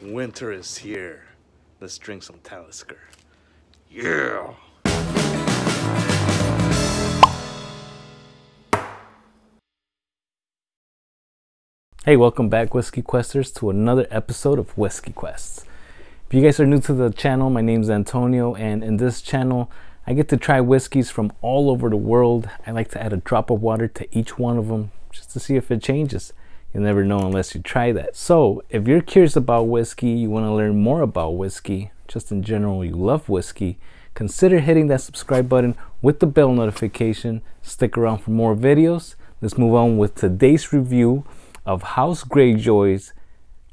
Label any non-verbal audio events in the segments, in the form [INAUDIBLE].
Winter is here. Let's drink some Talisker. Yeah! Hey, welcome back, Whiskey Questers, to another episode of Whiskey Quests. If you guys are new to the channel, my name is Antonio, and in this channel, I get to try whiskeys from all over the world. I like to add a drop of water to each one of them just to see if it changes. You'll never know unless you try that. So, if you're curious about whiskey, you want to learn more about whiskey, just in general, you love whiskey, consider hitting that subscribe button with the bell notification. Stick around for more videos. Let's move on with today's review of House Greyjoy's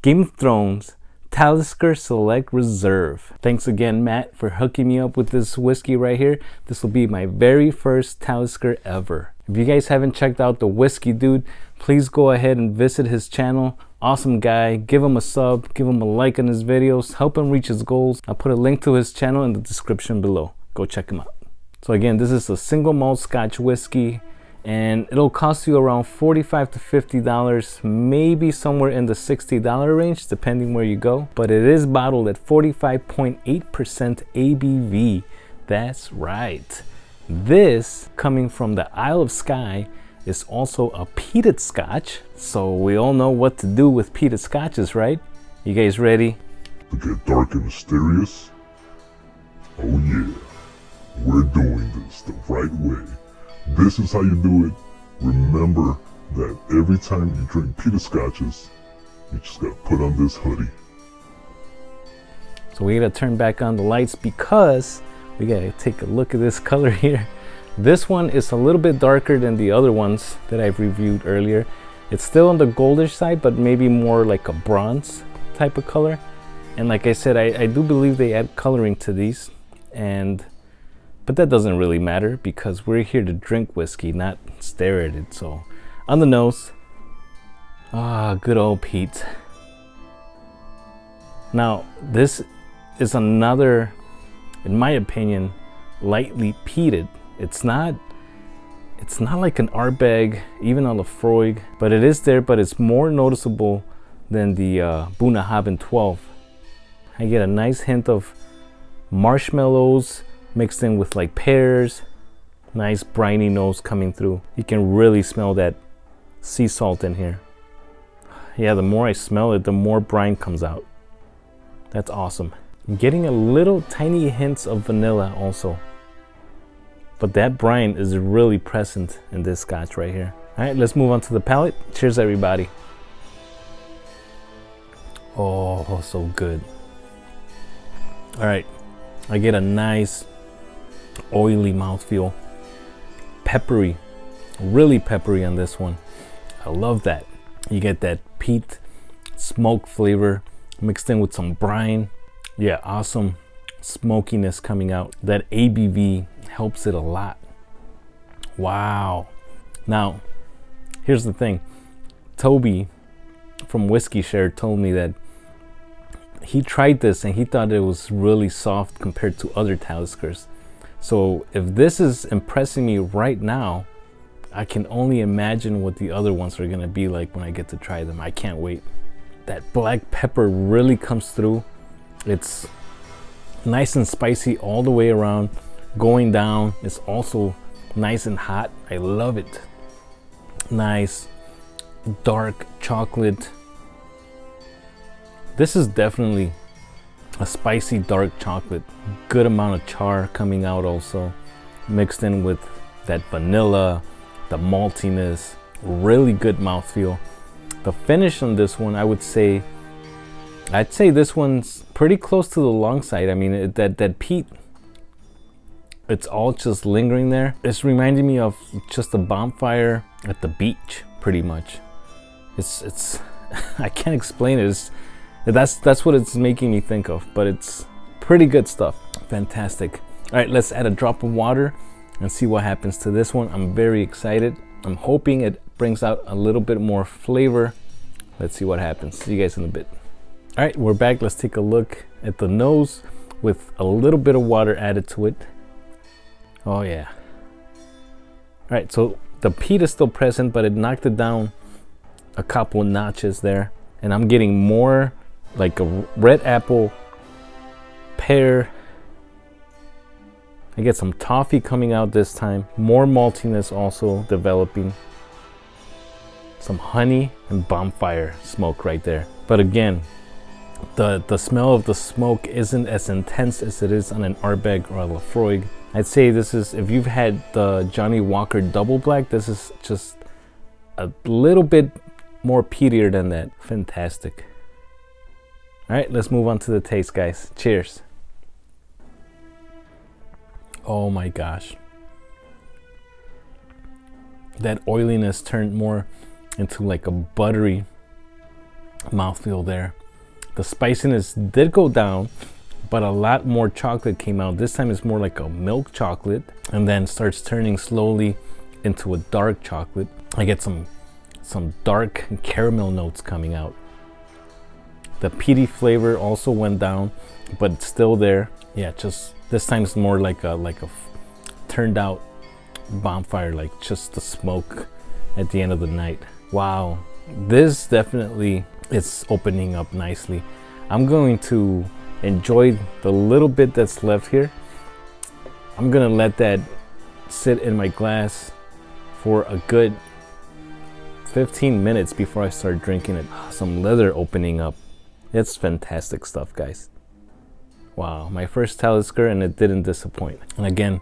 Game of Thrones Talisker Select Reserve. Thanks again, Matt, for hooking me up with this whiskey right here. This will be my very first Talisker ever. If you guys haven't checked out the Whiskey Dude, please go ahead and visit his channel. Awesome guy. Give him a sub, give him a like on his videos, help him reach his goals. I'll put a link to his channel in the description below. Go check him out. So again, this is a single malt scotch whiskey and it'll cost you around 45 to 50 dollars maybe somewhere in the 60 dollar range depending where you go but it is bottled at 45.8 percent abv that's right this coming from the isle of skye is also a peated scotch so we all know what to do with peated scotches right? You guys ready? To get dark and mysterious? Oh yeah. We're doing this the right way. This is how you do it. Remember that every time you drink peated scotches, you just gotta put on this hoodie. So we gotta turn back on the lights because we gotta take a look at this [LAUGHS] color here. This one is a little bit darker than the other ones that I've reviewed earlier. It's still on the goldish side, but maybe more like a bronze type of color. And like I said, I, I do believe they add coloring to these. And but that doesn't really matter because we're here to drink whiskey, not stare at it. So, on the nose, ah, good old peat. Now, this is another, in my opinion, lightly peated. It's not, it's not like an Ardbeg, even a Laphroaig, but it is there, but it's more noticeable than the uh, Bunnahabhain 12. I get a nice hint of marshmallows, mixed in with like pears nice briny nose coming through you can really smell that sea salt in here yeah the more I smell it the more brine comes out that's awesome getting a little tiny hints of vanilla also but that brine is really present in this scotch right here all right let's move on to the palate cheers everybody oh so good all right I get a nice oily mouthfeel. Peppery, really peppery on this one. I love that. You get that peat smoke flavor mixed in with some brine. Yeah, awesome smokiness coming out. That ABV helps it a lot. Wow. Now, here's the thing. Toby from Whiskey Share told me that he tried this and he thought it was really soft compared to other Taliskers. So if this is impressing me right now, I can only imagine what the other ones are gonna be like when I get to try them. I can't wait. That black pepper really comes through. It's nice and spicy all the way around. Going down, it's also nice and hot. I love it. Nice dark chocolate. This is definitely a spicy dark chocolate good amount of char coming out also mixed in with that vanilla the maltiness really good mouthfeel the finish on this one i would say i'd say this one's pretty close to the long side i mean it, that that peat it's all just lingering there it's reminding me of just a bonfire at the beach pretty much it's it's [LAUGHS] i can't explain it it's that's that's what it's making me think of, but it's pretty good stuff. Fantastic. All right, let's add a drop of water and see what happens to this one. I'm very excited. I'm hoping it brings out a little bit more flavor. Let's see what happens. See you guys in a bit. All right, we're back. Let's take a look at the nose with a little bit of water added to it. Oh yeah. All right, so the peat is still present, but it knocked it down a couple notches there. And I'm getting more like a red apple, pear. I get some toffee coming out this time. More maltiness also developing. Some honey and bonfire smoke right there. But again, the, the smell of the smoke isn't as intense as it is on an Ardbeg or a Laphroaig. I'd say this is, if you've had the Johnnie Walker Double Black, this is just a little bit more peatier than that. Fantastic. All right, let's move on to the taste, guys. Cheers. Oh my gosh. That oiliness turned more into like a buttery mouthfeel there. The spiciness did go down, but a lot more chocolate came out. This time it's more like a milk chocolate and then starts turning slowly into a dark chocolate. I get some some dark caramel notes coming out. The peaty flavor also went down, but it's still there. Yeah, just this time it's more like a like a turned out bonfire, like just the smoke at the end of the night. Wow, this definitely is opening up nicely. I'm going to enjoy the little bit that's left here. I'm gonna let that sit in my glass for a good 15 minutes before I start drinking it. Some leather opening up. It's fantastic stuff, guys. Wow, my first Talisker and it didn't disappoint. And again,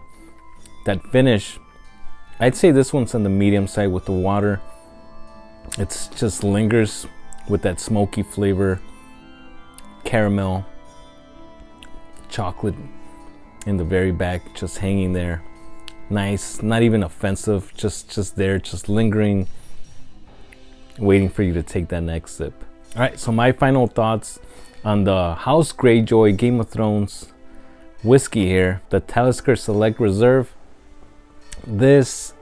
that finish, I'd say this one's on the medium side with the water. It just lingers with that smoky flavor, caramel, chocolate in the very back, just hanging there. Nice, not even offensive, just just there, just lingering, waiting for you to take that next sip. All right, so my final thoughts on the House Greyjoy Game of Thrones whiskey here, the Talisker Select Reserve. This,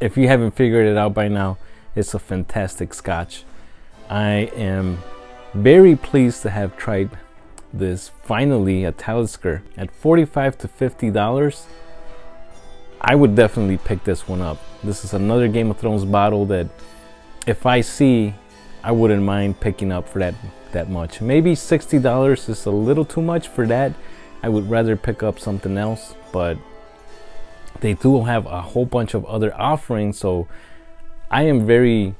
if you haven't figured it out by now, it's a fantastic scotch. I am very pleased to have tried this finally at Talisker at 45 to 50 dollars. I would definitely pick this one up. This is another Game of Thrones bottle that if I see, I wouldn't mind picking up for that that much. Maybe $60 is a little too much for that. I would rather pick up something else, but they do have a whole bunch of other offerings, so I am very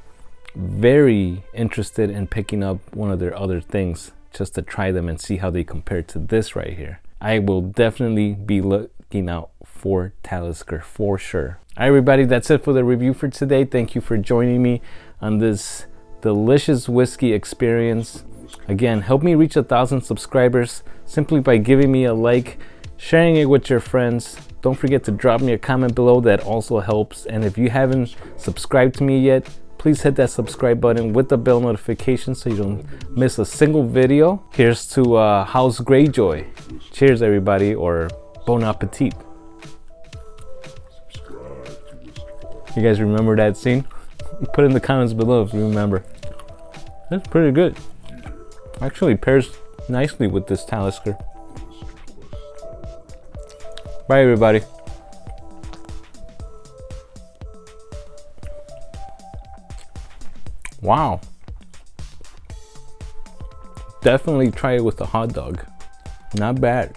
very interested in picking up one of their other things just to try them and see how they compare to this right here. I will definitely be looking out for Talisker for sure. All right, everybody, that's it for the review for today. Thank you for joining me on this delicious whiskey experience. Again, help me reach a thousand subscribers simply by giving me a like, sharing it with your friends. Don't forget to drop me a comment below, that also helps. And if you haven't subscribed to me yet, please hit that subscribe button with the bell notification so you don't miss a single video. Here's to uh, House Greyjoy. Cheers, everybody, or bon appetit. You guys remember that scene? [LAUGHS] Put in the comments below if you remember. That's pretty good. Actually pairs nicely with this Talisker. Bye, everybody. Wow. Definitely try it with a hot dog. Not bad.